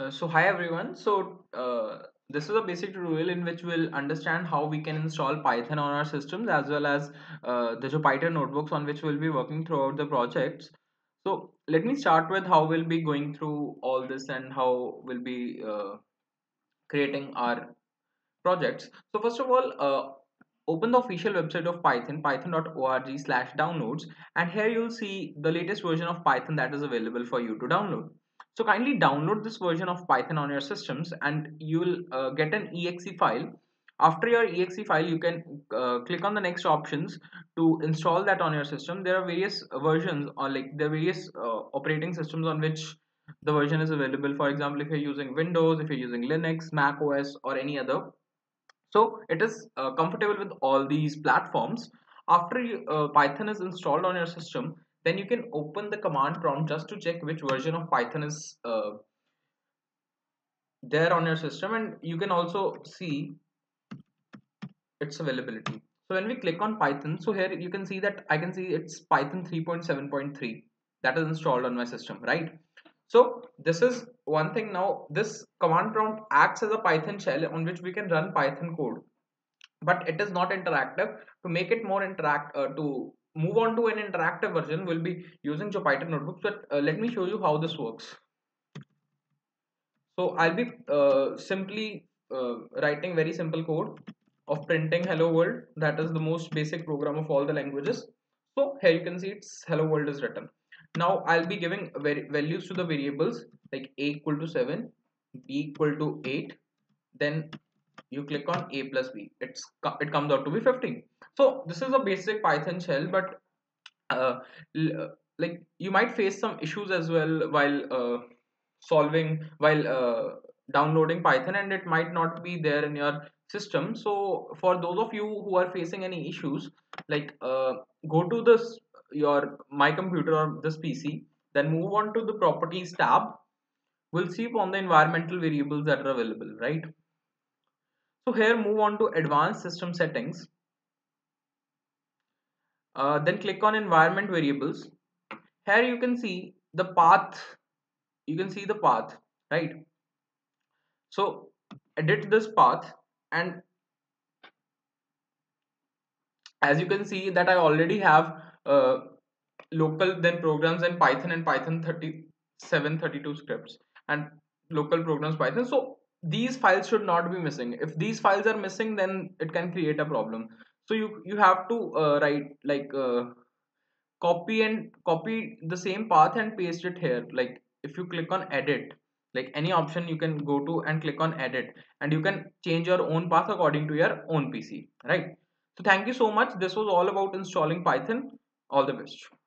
Uh, so hi everyone. So uh, this is a basic tutorial in which we'll understand how we can install Python on our systems as well as uh, the Jupyter notebooks on which we'll be working throughout the projects. So let me start with how we'll be going through all this and how we'll be uh, creating our projects. So first of all, uh, open the official website of Python, python.org slash downloads and here you'll see the latest version of Python that is available for you to download. So kindly download this version of Python on your systems and you will uh, get an exe file. After your exe file, you can uh, click on the next options to install that on your system. There are various versions or like are various uh, operating systems on which the version is available. For example, if you're using Windows, if you're using Linux, Mac OS or any other. So it is uh, comfortable with all these platforms. After uh, Python is installed on your system, then you can open the command prompt just to check which version of python is uh, there on your system. And you can also see its availability. So when we click on python so here you can see that i can see it's python 3.7.3 that is installed on my system right? So this is one thing. Now this command prompt acts as a python shell on which we can run python code. But it is not interactive. To make it more interact uh, to move on to an interactive version we'll be using Jupyter notebooks but uh, let me show you how this works. So I'll be uh, simply uh, writing very simple code of printing hello world. That is the most basic program of all the languages. So here you can see it's hello world is written. Now I'll be giving values to the variables like a equal to 7 b equal to 8 then you click on a plus b. It's it comes out to be 15 so this is a basic python shell but uh, uh, like you might face some issues as well while uh, solving while uh, downloading python and it might not be there in your system. So for those of you who are facing any issues like uh, go to this your my computer or this pc then move on to the properties tab. We'll see on the environmental variables that are available right? So here move on to advanced system settings. Uh, then click on environment variables. Here you can see the path. You can see the path, right? So edit this path and as you can see that I already have uh, local then programs in Python and Python 37, 32 scripts and local programs Python. So these files should not be missing if these files are missing then it can create a problem so you you have to uh, write like uh, copy and copy the same path and paste it here. Like if you click on edit like any option you can go to and click on edit. And you can change your own path according to your own pc right? So thank you so much. This was all about installing python. All the best